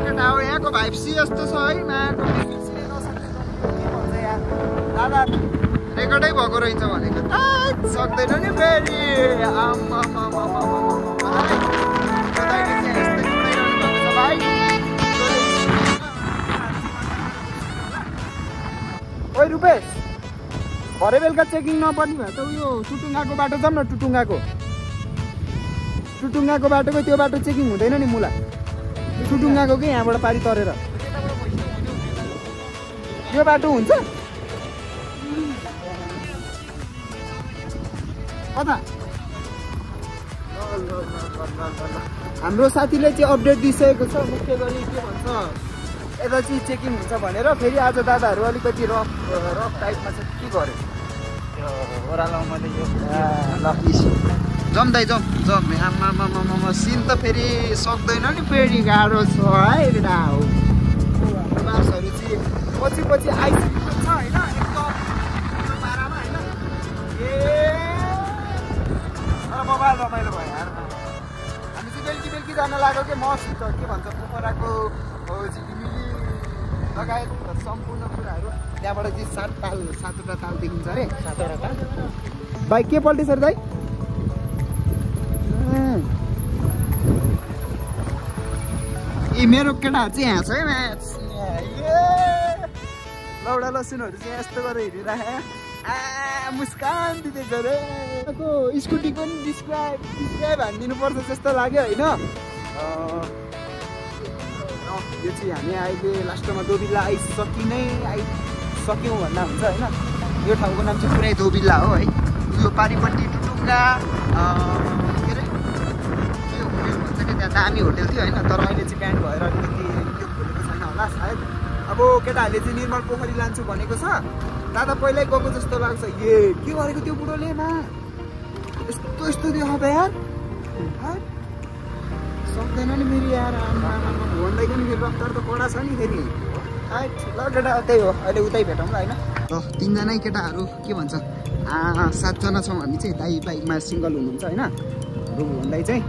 यहाँको भाइप्सी यस्तो छ है भन्छ दादा रेकर्डै भएको रहेछ भनेको सक्दैन नि फेरि भाइ ओइ रुपेश बेलुका चेकिङ नपर्ने भए त उयो टुटुङ्गाको बाटो जाऊँ न टुटुङ्गाको टुटुङ्गाको बाटोको त्यो बाटो चेकिङ हुँदैन नि मुला टुटुङ्गाको कि यहाँबाट पारी तरेर? यो बाटो हुन्छ? कता। हाम्रो साथीले चाहिँ अपडेट दिइसकेको छ मुख्य गरी के भन्छ? यता चाहिँ चेकिङ हुन्छ भनेर फेरि आज दादाहरू अलिकति रफ रफ टाइपमा चाहिँ के गर्यो ओह्रालोमा यो ल जम्दै जम जम। आमामामामा सिन त फेरि सक्दैन नि फेरि गाह्रो छ है केटा हो। बासहरू चाहिँ पछि पछि आइसकेको छ होइन? एकदम पारामा होइन? ए रमाइलो भयो यार। हामी चाहिँ बेलुकी बेलुकी जान लाग्यो कि? मसित के भन्छ? पोखराको झिलिमिली लगायत सम्पूर्ण कुराहरू। त्यहाँबाट चाहिँ सात ताल सातवटा ताल देखिन्छ अरे। सातवटा ताल। भाइ के पल्टी सर दाइ? ए मेरो केटाहरू चाहिँ यहाँ छ है म्याच लौडा लसुनहरू चाहिँ यस्तो गरेर हिँडिराखे आ मुस्कान दिँदैछ रे को स्कुटीको नि डिस्क्राइब डिस्क्राइब हानिदिनु पर्छ जस्तो लाग्यो होइन? यो चाहिँ हामी अहिले लास्टमा दोबिल्ला आइसकि नै आइसक्यौँ भन्दा हुन्छ होइन? यो ठाउँको नाम चाहिँ पुरै दोबिल्ला हो है? यो पारिपट्टि टुटुङ्गा दामी होटेल थियो होइन तर अहिले चाहिँ ब्यान्ड भएर अलिकति त्यो खोलेको छैन होला सायद। अब केटाहरूले चाहिँ निर्मल पोखरी लान्छु भनेको छ। दादा पहिल्यै गएको जस्तो लाग्छ। ए के गरेको त्यो बुढोले मा? यस्तो यस्तो त्यो अब यार। सक्दैन नि फेरि यार आमामामा भन्दैको नि फेरि रफ्तार त कडा छ नि फेरि। ल केटा त्यही हो। अहिले उतै भेटौँ ल होइन? तिनजनै केटाहरू के भन्छ? सातजना छौँ हामी चाहिँ दाइ बाइकमा सिङ्गल हुनुहुन्छ होइन? भन्दै चाहिँ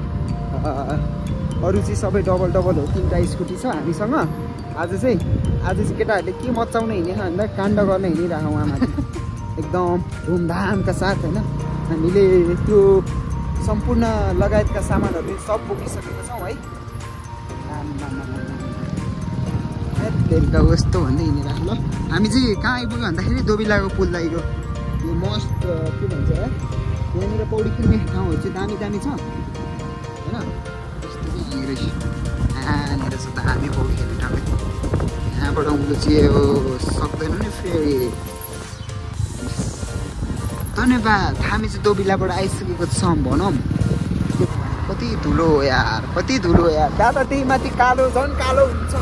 अरू चाहिँ सबै डबल डबल हो तिनवटा स्कुटी छ हामीसँग। आज चाहिँ आज चाहिँ केटाहरूले के मचाउन हिँडेछ भन्दा काण्ड गर्न हिँडिरहेको उहाँमाथि एकदम धुमधामका साथ होइन? हामीले त्यो सम्पूर्ण लगायतका सामानहरू सब बोकिसकेका छौँ है? बेलुका कस्तो भन्दै हिँडिरहेको ल। हामी चाहिँ कहाँ आइपुग्यो भन्दाखेरि दोबिलाको पुल दाइको। यो मस्ट के भन्छ है यहाँनिर पौडी खेल्ने ठाउँहरू चाहिँ दामी दामी छ। होइन यस्तो चाहिँ हिँडेको रहेछ यहाँनिर छ दामी पौडी खेल्ने ठाउँ यहाँबाट उँधो चाहिँ अब सक्दैन नि फेरि धन्यवाद। हामी चाहिँ दोबिलाबाट आइसकेको छौँ भनौँ। कति धुलो यार कति धुलो यार। दादा त्यही माथि कालो झन् कालो हुन्छ।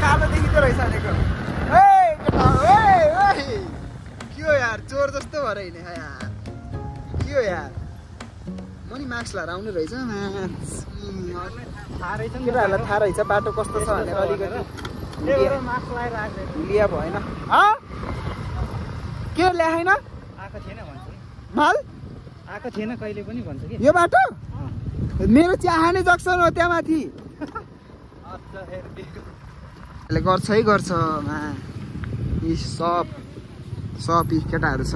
कालो देखिँदो रहेछ ए केटा हो, ए, ए। के हो यार चोर जस्तो भएर हिँडे यार। के हो यार? म नि मास्क लगाएर आउने रहेछ केटाहरूलाई थाहा रहेछ बाटो कस्तो छ भनेर अलिकति। भुलिया भएन। हँ? के ल्याएन? आएको थिएन भन्छ माल आएको थिएन कहिले पनि भन्छ कि। यो बाटो? मेरो चिया नै जक्सन हो त्यहाँ माथि गर्छ है गर्छ। मा सब सब यी केटाहरू छ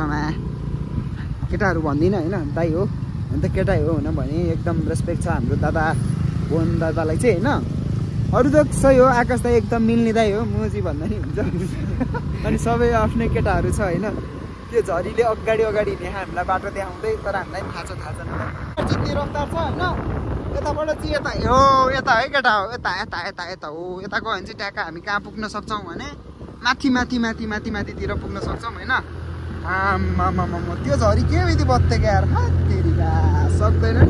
भन्दिनँ होइन दाइ हो। अन्त केटै हो हुन भने एकदम रेस्पेक्ट छ हाम्रो दादा बोन दादालाई चाहिँ होइन। अरू त सही हो आकाश दाई एकदम मिल्ने दाइ हो मोजी भन्दा नि हुन्छ। अनि सबै आफ्नै केटाहरू छ होइन। त्यो झरीले अगाडि अगाडि हिँड्ने हामीलाई बाटो देखाउँदै तर हामीलाई थाहा छ थाहा छैन। जति रफ्तार छ होइन। यताबाट चाहिँ यता हो यता है केटा हो। यता यता यता यता हो। यता गयो भने चाहिँ ट्याक्क हामी कहाँ पुग्न सक्छौँ भने माथि माथि माथि माथि माथितिर पुग्न सक्छौँ होइन? आमामामा त्यो झरी के बत्थ्यो क्या यार तेरिका सक्दैन ल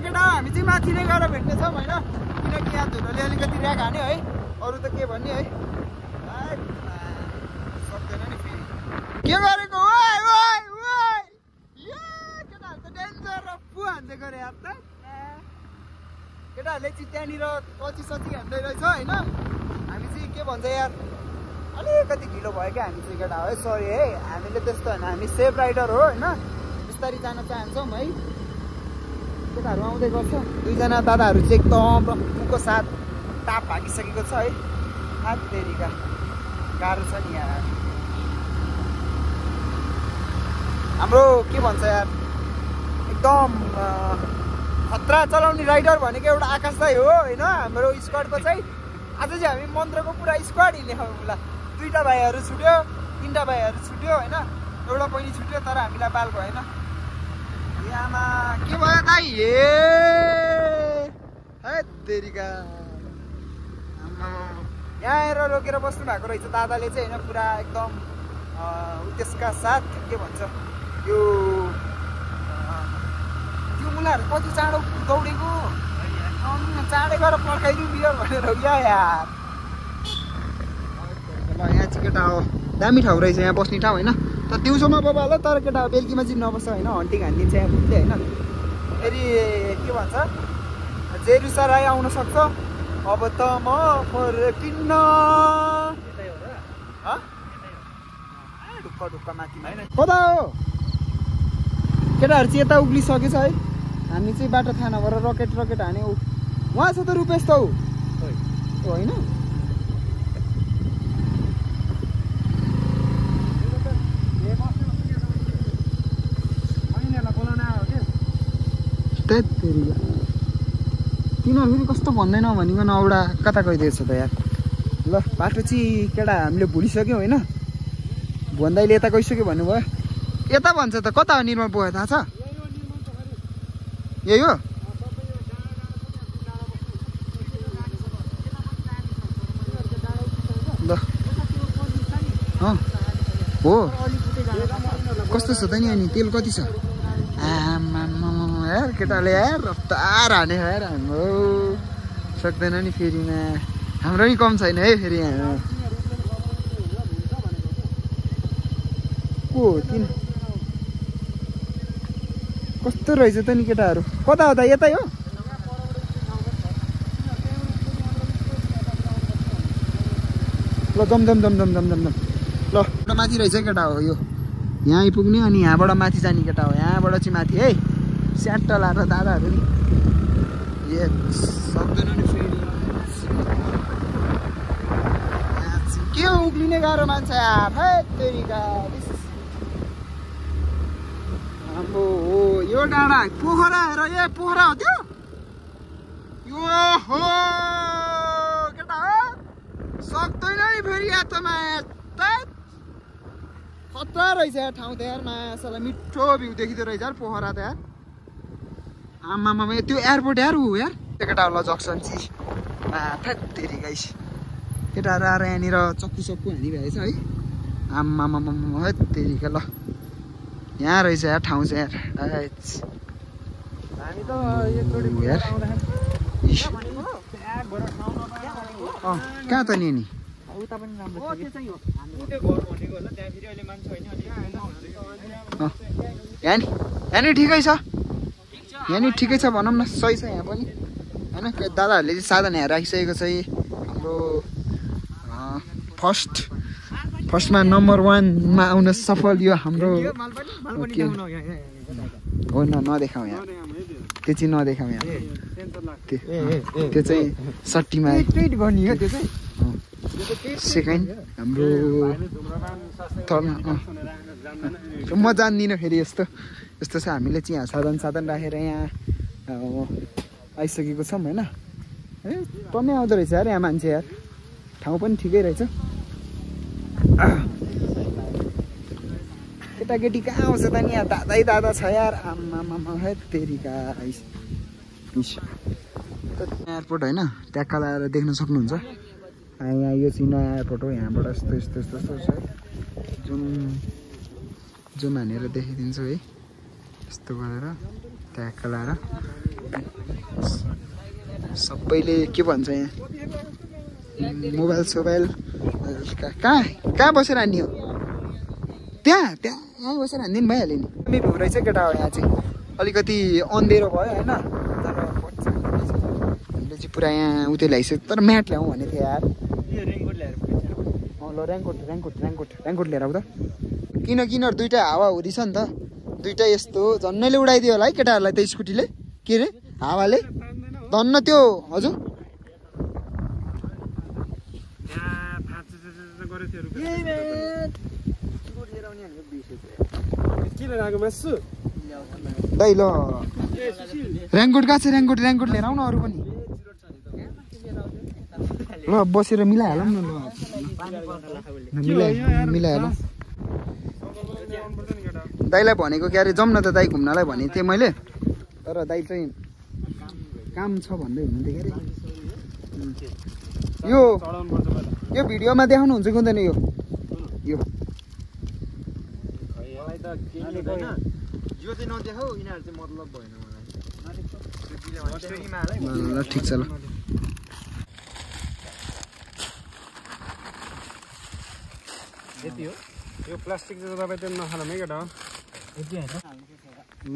केटा हो, हामी चाहिँ माथि नै गएर भेट्नेछौँ होइन? किनकि यहाँ धुलोले अलिकति ऱ्याक हान्यो है? अरू त के भन्ने है? सक्दैन नि फेरि। के गरेको? ये, केटाहरू त डेन्जर रफ्फु हान्दै गरे यार त। केटाहरूले चाहिँ त्यहाँनिर कची सची हान्दै रहेछ होइन? हामी चाहिँ के भन्छ यार? अलिकति ढिलो भयो क्या हामी चाहिँ केटा है? सरी है? हामीले त्यस्तो होइन हामी सेफ राइडर हो होइन? बिस्तारै जान चाहन्छौँ है? केटाहरू आउँदै गर्छ। दुईजना दादाहरू चाहिँ एकदम रक्कुको साथ ताप भागिसकेको छ है? हात तेरिका गाह्रो छ नि यहाँ हाम्रो के भन्छ यार? एकदम खतरा चलाउने राइडर भनेको एउटा आकाश दाई हो होइन? हाम्रो स्क्वाडको चाहिँ आज चाहिँ हामी मन्त्रको पुरा स्क्वाड हिँडेको होला दुईवटा भाइहरू छुट्यो तिनवटा भाइहरू छुट्यो होइन? एउटा बहिनी छुट्यो तर हामीलाई बाल भएन। यामा के भयो ए है देरिका। यहाँ आएर रोकेर बस्नु भएको रहेछ दादाले चाहिँ होइन पुरा एकदम उद्देश्यका साथ के भन्छ यो मुलाहरू कति चाँडो दौडेको चाँडै गएर पर्खाइदिउँ बियर भनेर क्या यार। यहाँ चाहिँ केटा हो। दामी ठाउँ रहेछ यहाँ बस्ने ठाउँ होइन? तर दिउँसोमा बाबा होला तर केटा बेलुकीमा चाहिँ नबस्छ होइन? हन्टिङ हानिदिन्छ यहाँ बुझ्दै होइन? फेरि के भन्छ? जेरुसा राई आउन सक्छ। अब त म हँ? ढुक्क ढुक्क माथि कता हो केटाहरू चाहिँ यता उक्लिसकेछ है। हामी चाहिँ बाटो थाहा नभएर रकेट रकेट हाने ऊ उहाँ छ त रुपेश त होइन? तिनीहरू फेरि कस्तो भन्दैन भनिकन औडा कता गइदिएछ त यार? ल बाटो चाहिँ केटा हामीले भुलिसक्यौँ होइन? भन्दाइले यता गइसक्यो भन्नुभयो। यता भन्छ त कता हो पोखरी? थाहा छ? यही हो ल हो कस्तो छ त नि अनि तेल कति छ? आमामामा यार केटाले यार रफ्तार हाने यार हाम्रो। सक्दैन नि फेरिमा हाम्रो नि कम छैन है फेरि यहाँ। को हो किन कस्तो रहेछ त नि केटाहरू? कता हो त? यतै हो? ल दम दम दम दम दम दम दम। ल माथि रहेछ केटा हो यो। यहाँ आइपुग्ने अनि यहाँबाट माथि जाने केटा हो। यहाँबाट चाहिँ माथि है? स्याट लाएर दादाहरू नि। ए सक्दैन नि फेरि। के उक्लिने गाह्रो मान्छे यार है यो डाँडा पोखरा हेर ए पोखरा हो त्यो? यो हो केटा हो? सक्दैन नि फेरि यात्रमा। खतरा रहेछ यार ठाउँ त यार मासलाई मिठो भ्यू देखिँदो रहेछ यार पोखरा त यार। आमामा त्यो एयरपोर्ट यार ऊ यार। त्यो केटाहरूलाई जक्सन चाहिँ फेरि गाइस। केटाहरू आएर यहाँनिर चक्कु सक्कु हानिरहेछ है। आमामामा है तेरिका ल। यहाँ रहेछ यार ठाउँ चाहिँ अँ कहाँ त नि यहाँ नि यहाँ नि ठिकै छ। यहाँ नि ठिकै छ भनौँ न सही छ यहाँ पनि। होइन दादाहरूले चाहिँ साधन यहाँ राखिसकेको छ हाम्रो फर्स्ट फर्स्टमा नम्बर वानमा आउन सफल यो हाम्रो? हो न नदेखाउँ यहाँ। त्यो चाहिँ नदेखाउँ यहाँ। त्यो चाहिँ सट्टीमा हो सेकेन्ड हाम्रो म जान्दिनँ फेरि यस्तो। यस्तो छ हामीले चाहिँ यहाँ साधन साधन राखेर यहाँ आइसकेको छौँ होइन? ए टन्नै आउँदो रहेछ यार यहाँ मान्छे यार। ठाउँ पनि ठिकै रहेछ। केटाकेटी कहाँ आउँछ त नि यहाँ दादै दादा छ यार आमामामा है तेरिका। एयरपोर्ट होइन ट्याक्का लगाएर देख्न सक्नुहुन्छ यहाँ यो चाहिँ नयाँ एयरपोर्ट हो यहाँबाट यस्तो यस्तो यस्तो यस्तो छ जुन जुन हानेर देखाइदिन्छु है यस्तो गरेर ट्याक्का लगाएर सबैले के भन्छ यहाँ मोबाइल सोबाइल कहाँ कहाँ बसेर हान्ने हो त्यहाँ त्यहाँ यहाँ बसेर हानिदिनु भइहाल्यो नि दामी भ्यू रहेछ केटा हो यहाँ चाहिँ अलिकति अँधेरो भयो होइन तर हामीले चाहिँ पुरा यहाँ उतै ल्याइसक्यो तर म्याट ल्याउँ भनेको थियो यार रेनकोट ल्याएर ल ऱ्याङ्कोट ऱ्याङ्कोट ऱ्याङ्कोट ऱ्याङ्कोट लिएर आऊ त किन किन दुइटा हावा हुँदैछ नि त दुइटा यस्तो झन्नैले उडाइदियो होला है केटाहरूलाई त स्कुटीले के अरे हावाले धन्न त्यो हजुर यहाँ फाँच गरेको थियो रुपियाँ किन लगाएको मासु दाइ ल ऱ्याङ्कोट गएको छ ऱ्याङ्कोट ऱ्याङ्कोट लिएर आउन अरू पनि। ल बसेर मिलाइहालौँ न ल। मिलाइ मिलाइहालौँ। दाइलाई भनेको के अरे जाउँ न त दाइ घुम्नलाई भनेको थिएँ मैले। तर दाइ चाहिँ काम छ भन्दै हुनुहुन्थ्यो के अरे। उम्. यो यो भिडियोमा देखाउनुहुन्छ कि हुँदैन यो? यो। मलाई त केही हुँदैन। यो चाहिँ नदेखाउ यिनीहरू चाहिँ मतलब भएन मलाई। ल ठिक छ ल। यति हो। यो प्लास्टिक चाहिँ तपाईँ त्यो नखानु है केटा।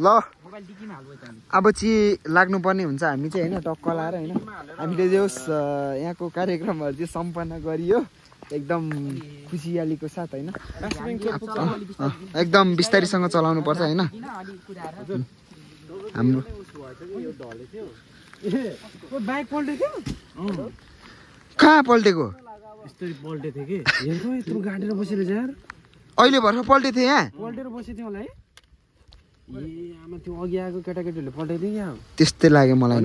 ल। अब चाहिँ लाग्नुपर्ने हुन्छ हामी चाहिँ होइन टक्क लाएर होइन हामीले जे यहाँको कार्यक्रमहरू चाहिँ सम्पन्न गरियो। एकदम खुसियालीको साथ होइन। एकदम बिस्तारीसँग चलाउनु पर्छ होइन। हाम्रो कहाँ पल्टेको? अहिले भर्खर पल्टेको थियो यहाँ। त्यस्तै लाग्यो मलाई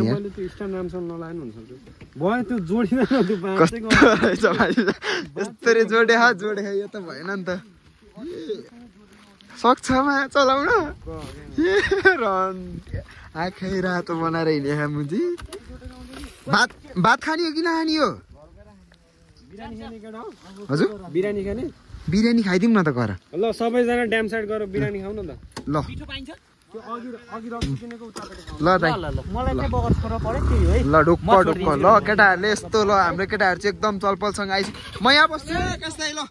यस्तरी जोडे जोडे यो त भएन नि त। सक्छमा चलाउन। आँखै रातो बनाएर हिँडेका मुजी। भात भात खाने हो कि नखाने हो। हजुर? बिरानी खाने? बिरयानी खाइदिउँ न त घर। ल सबैजना ड्याम साइड गरेर बिरानी खाऊ न त। ल। ल दाइ। मलाई चाहिँ बगर छोरा पऱ्यो त्यही हो। है ल ढुक्क ढुक्क। ल केटाहरूले यस्तो ल हाम्रो केटाहरू चाहिँ एकदम चलपलसँग आइस म यहाँ बस्छु है कसलाई ल।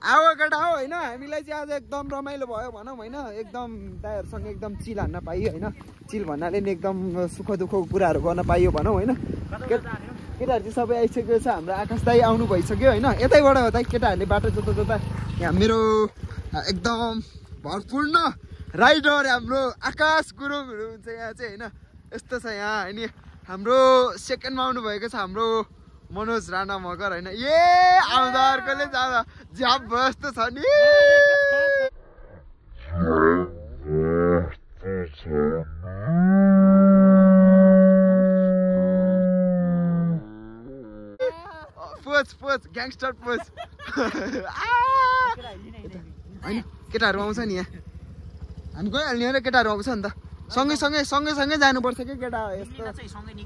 आऊ केटा हो होइन। हामीलाई चाहिँ आज एकदम रमाइलो भयो भनौँ होइन। एकदम दाइहरूसँग एकदम चिल हान्न पाइयो होइन। चिल भन्नाले नि एकदम सुख दुःखको कुराहरू गर्न पाइयो भनौँ होइन। केटाहरू चाहिँ सबै आइसकेको छ हाम्रो आकाश दाई आउनु भइसक्यो होइन? यतैबाट हो दाइ केटाहरूले बाटो जोता जोता। यहाँ मेरो एकदम भरपूर्ण राइडर हाम्रो आकाश गुरुङहरू हुन्छ यहाँ चाहिँ होइन? यस्तो छ यहाँ होइन हाम्रो सेकेन्डमा आउनुभएको छ हाम्रो मनोज राणा मगर होइन? ए आउँदा अर्कोले जाँदा झ्याप भयो जस्तो छ नि पोच ग्याङस्टर पोच होइन केटाहरू आउँछ नि यहाँ। हामी गइहाल्ने हो र केटाहरू आउँछ नि त। सँगै सँगै सँगै सँगै जानुपर्छ कि केटा यस्तो?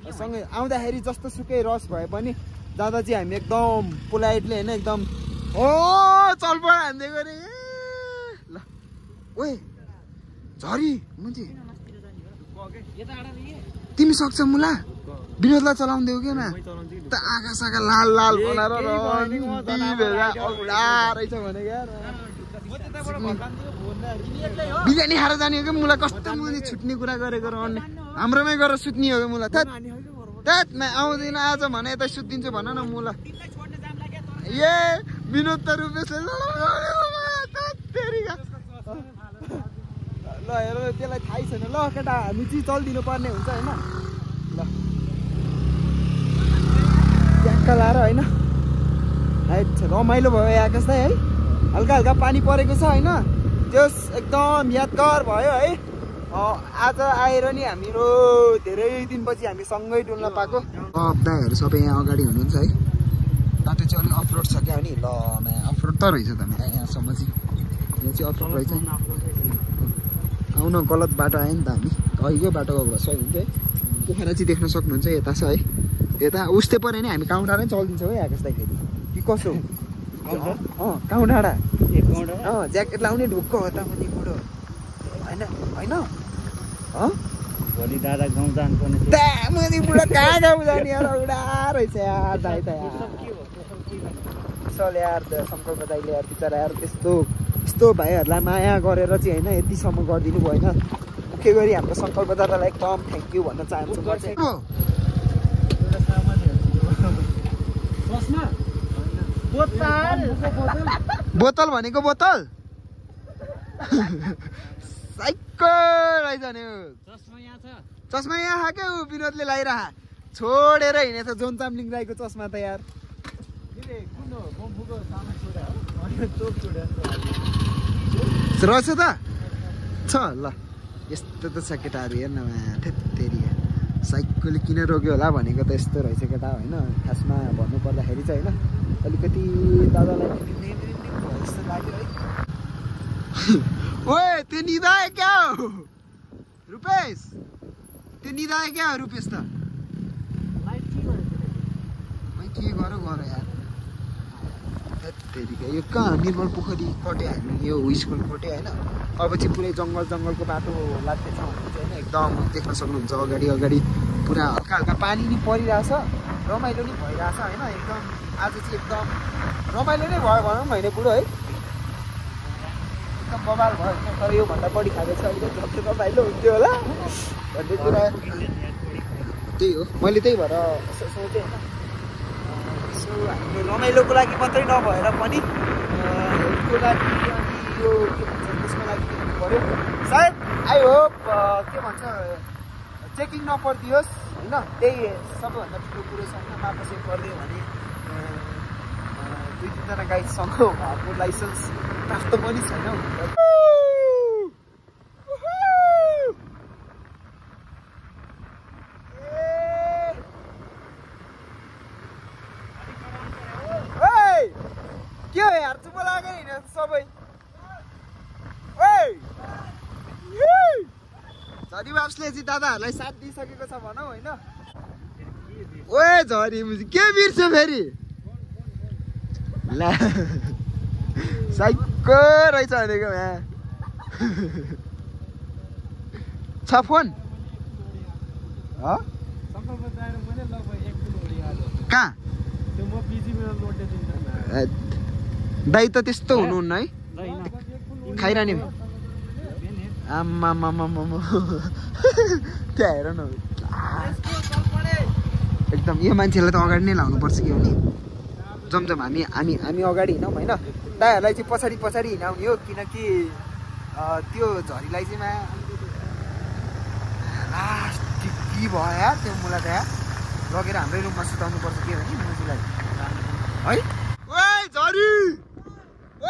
सँगै आउँदाखेरि जस्तो सुकै रस भए पनि चाहिँ हामी एकदम पोलाइटली होइन एकदम ओ चलपल हान्दै गरे। ल। ओए झरी मुन्जी। तिमी सक्छ मुला। विनोदलाई चलाउँदैौ कि ना त आँखा साखा लाल लाल बनाएर रहेछ भने बिरयानी खाएर जाने हो कि मुला कस्तो मुनि छुट्ने कुरा गरेको रहने हाम्रोमै गएर सुत्ने हो कि मुला थत थत म आउँदिनँ आज भने यता सुत्दिन्छु भन न मुला ए विनोद त रुपेशले ल हेर त्यसलाई थाहै छैन। ल केटा हामी चाहिँ चलिदिनु पर्ने हुन्छ होइन? ट्याक्क लाएर होइन। रमाइलो भयो आकाश दाइ है। हल्का हल्का पानी परेको छ होइन। त्यस एकदम यादगार भयो है। आज आएर नि हामीहरू धेरै दिनपछि हामी सँगै डुल्न पाएको। दाइहरू सबै यहाँ अगाडि हुनुहुन्छ है। बाटो चाहिँ अलिक अफरोड छ क्या नि ल अफरोड त रहेछ त यहाँ यहाँसम्म चाहिँ। यहाँ चाहिँ अफरोड रहेछ आउन गलत बाटो आयो नि त हामी। अघिकै बाटो गएको भए सही हुन्थ्यो है। पोखरा चाहिँ देख्न सक्नुहुन्छ यता छ है। यता उस्तै पऱ्यो नि हामी काउँ डाँडै चलिदिन्छौँ है आकाश दाइखेरि कि कसो? अँ काउँ डाँडा अँ ज्याकेट लाउने ढुक्क हो त मुनि बुढो। होइन होइन? भोलि दादा गाउँ जानुपर्ने थियो। त्यहाँ मुनि बुढो कहाँ गाउँ जाने यार? उडा रहेछ यार दाइ त यार। चल यार त्यो शङ्कर दाइले यार बिचरा यार त्यस्तो यस्तो भाइहरूलाई माया गरेर चाहिँ होइन यतिसम्म गरिदिनु भएन। मुख्य गरी हाम्रो सङ्कल्प दादालाई एकदम थ्याङ्क यू भन्न चाहन्छु म चाहिँ चस्मा बोतल। भनेको बोतल? साइको रहेछ नि चस्मा यहाँ छ। चस्मा यहाँ खाएकै ऊ विनोदले लगाइरह छोडेर हिँडेछ जोन चाम्लिङ राईको चस्मा त यार। रहेछ त? छ ल। यस्तो त छ केटाहरू हेर्न थेत्तेरी साइकलले किन रोक्यो होला भनेको त यस्तो रहेछ केटा होइन? खासमा भन्नुपर्दाखेरि चाहिँ होइन? अलिकति दादालाई त्यो निधाए क्या हो? रुपेश त्यो निधाए क्या हो रुपेश त? के गर गर यार? त्यतिकै यो कहाँ? निर्मल पोखरी कटे हामी यो स्कुल कटे होइन? अब चाहिँ पुरै जङ्गल जङ्गलको बाटो लाग्दैछ भने चाहिँ होइन? एकदम देख्न सक्नुहुन्छ अगाडि अगाडि। पुरा हल्का हल्का पानी नि परिरहेछ। रमाइलो नि भइरहेछ होइन एकदम आज चाहिँ एकदम रमाइलो नै भयो भनौँ होइन बुढो है? एकदम बबाल भयो तर योभन्दा बढी खाँदैछ अहिले झट्टै रमाइलो हुन्थ्यो होला। भन्ने कुरा त्यही हो। मैले त्यही भएर सोचेँ होइन? सो हाम्रो रमाइलोको लागि मात्रै नभएर पनि हेल्थको लागि अनि यो के भन्छ त्यसको लागि पऱ्यो सायद आई होप के भन्छ चेकिङ नपरिदियोस् होइन? त्यही सबैभन्दा ठुलो कुरो होइन मापा चेक गरिदियो भने दुई तिनजना गाइडसँग उहाँहरूको लाइसेन्स प्राप्त पनि छैन हुन त। ए ओइ के हो यार चुप लागेर हिँडेको छ सबै ओइ झरी बाप्सले चाहिँ दादाहरूलाई साथ दिइसकेको छ भनौँ होइन? ओए झरी के बिर्छ फेरि? ला साइको रहेछ भनेको यहाँ छ फोन? कहाँ? दाइ त त्यस्तो हुनुहुन्न है। खाइरहने आमामामामा त्यहाँ हेर न एकदम यो मान्छेलाई त अगाडि नै लाउनुपर्छ कि हो नि। जमजम हामी हामी हामी अगाडि हिँडौँ होइन? दाइहरूलाई चाहिँ पछाडि पछाडि हिँडाउने हो किनकि त्यो झरीलाई चाहिँ के भयो त्यो मुला यार। लगेर हाम्रै रुममा सुताउनु पर्छ के भने मुजीलाई है? झरी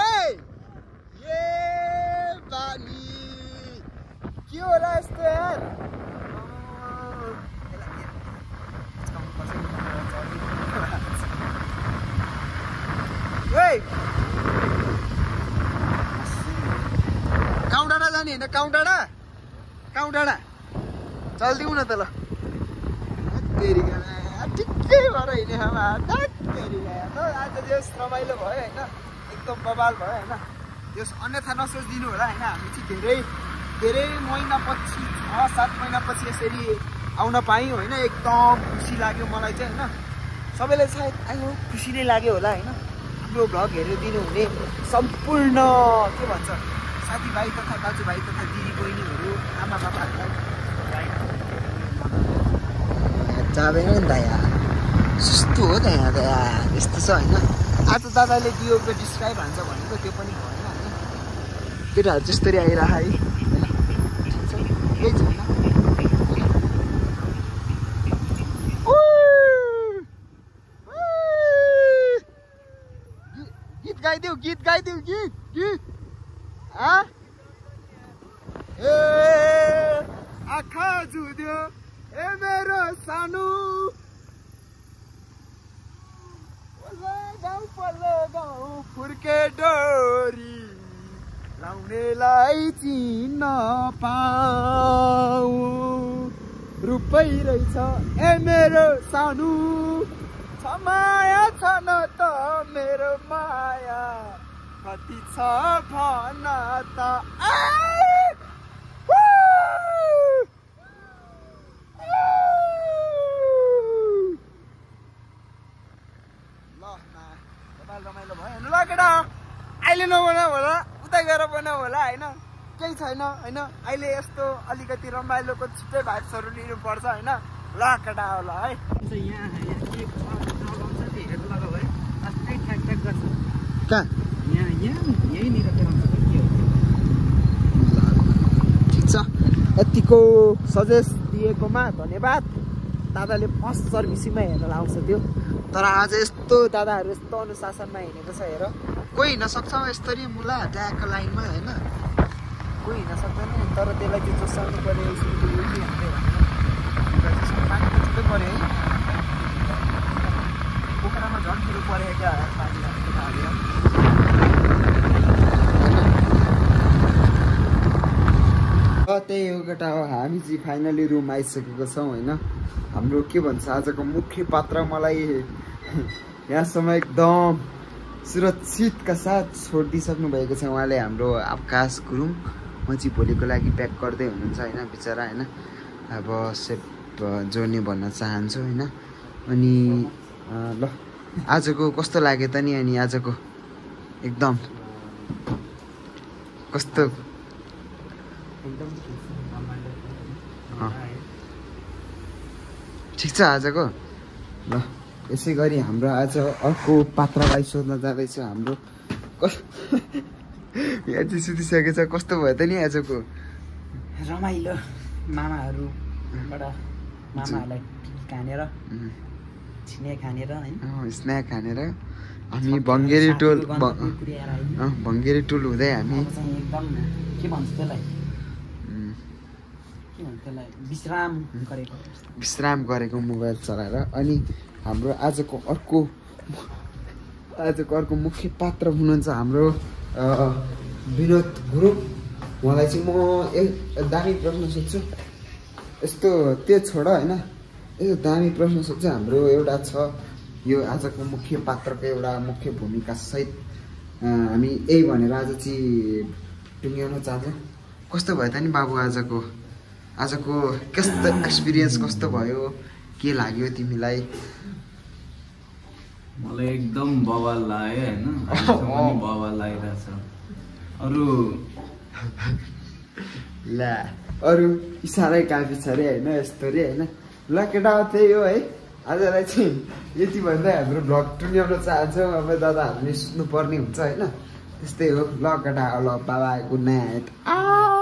ओए ए बानी के होला यस्तो यार अँ, यसलाई के- चिकाउनुपर्छ नि, झरी। ओए काउँ डाँडा जाने होइन काउँ डाँडा काउँ डाँडा चलिदिउँ न त ल। ठिक्कै भएर तेरिका ल आज यस रमाइलो भयो होइन? एकदम बबाल भयो होइन? यस अन्यथा नसोचिदिनु होला होइन? हामी चाहिँ धेरै धेरै महिनापछि छ सात महिनापछि यसरी आउन पायौँ होइन? एकदम खुसी लाग्यो मलाई चाहिँ होइन? सबैलाई सायद आयो खुसी नै लाग्यो होला होइन? हाम्रो भ्लग हेरिदिनु हुने सम्पूर्ण के भन्छ? साथीभाइ तथा दाजुभाइ तथा दिदी बहिनीहरू आमा बाबाहरूलाई जाँदैन नि त यहाँ यस्तो हो त यहाँ त यहाँ यस्तो छ होइन। आज दादाले दियोको डिस्क्राइब हान्छ भनेको त्यो पनि भएन होइन केटाहरू त्यस्तरी आइरह है। केही छैन। गीत गाइदेऊ गीत गाइदेऊ गीत गीत। आँखा जुद्यो ए मेरो सानो गाउँ पल्लो गाउँ फुर्के डोरी लाउनेलाई चिन्न पाऊ रुपै रहेछ ए मेरो सानो छ माया छ न त मेरो माया कति छ भन त। रमाइलो भयो होइन ल केटा। अहिले नबनाऊ होला उता गएर बनाऊ होला होइन? केही छैन होइन? अहिले यस्तो अलिकति रमाइलोको छिट्टै भाइब्सहरू लिनुपर्छ होइन? ल केटा होला है। यहाँ कहाँ? ठिक छ यतिको सजेस्ट दिएकोमा धन्यवाद दादाले फर्स्ट सर्भिसिङमा हेरेर आउँछ त्यो तर आज यस्तो दादाहरू यस्तो अनुशासनमा हिँडेको छ हेर कोही हिँड्न सक्छ यसरी मुला ट्यागको लाइनमा होइन कोही हिँड्न सक्दैन तर त्यसलाई चाहिँ जोसाउनु पऱ्यो पानी पऱ्यो है पोखरामा झन् ठुलो पऱ्यो क्या पानी हालेको हालेर र त्यही हो केटा हो हामी चाहिँ फाइनली रुम आइसकेको छौँ होइन? हाम्रो के भन्छ आजको मुख्य पात्र मलाई यहाँसम्म एकदम सुरक्षितका साथ छोडिदिइसक्नु भएको छ उहाँले हाम्रो आकाश गुरुङ म चाहिँ भोलिको लागि प्याक गर्दै हुनुहुन्छ होइन बिचरा होइन? अब सेप जोड्ने भन्न चाहन्छु होइन? अनि ल आजको कस्तो लाग्यो त नि अनि आजको? एकदम कस्तो। ठिक छ आजको? ल यसै गरी हाम्रो आज अर्को पात्रलाई सोध्न जाँदैछ हाम्रो। कस यहाँ चाहिँ सुतिसकेछ कस्तो भयो त नि आजको? रमाइलो मामाहरूबाट मामाहरूलाई खानेर छिने खानेर होइन स्न्याक खानेर हामी भङ्गेरी टोल भङ्गेरी टोल हुँदै हामी। एकदम के भन्छ त्यसलाई? त्यसलाई विश्राम गरेको विश्राम गरेको मोबाइल चलाएर अनि हाम्रो आजको अर्को आजको अर्को मुख्य पात्र हुनुहुन्छ हाम्रो विनोद गुरुङ। उहाँलाई चाहिँ म एक दामी प्रश्न सोध्छु। यस्तो त्यो छोड होइन? यो दामी प्रश्न सोध्छु। हाम्रो एउटा छ यो आजको मुख्य पात्रको एउटा मुख्य भूमिका सहित हामी यही भनेर आज चाहिँ टुङ्ग्याउन चाहन्छौँ। कस्तो भयो त नि बाबु आजको? आजको कस्तो एक्सपिरियन्स कस्तो भयो? के लाग्यो तिमीलाई? मलाई एकदम बवाल लाग्यो होइन। बवाल लागिरहेछ अरू ला अरू इसारै काफी छ अरे होइन यस्तो अरे होइन। ल केटा त्यही हो है। आजलाई चाहिँ यति भन्दै हाम्रो भ्लग टुङ्ग्याउन चाहन्छौँ। अब दादाहरूले सुत्नु पर्ने हुन्छ होइन। त्यस्तै हो। ल केटा ल बाबा गुड नाइट आ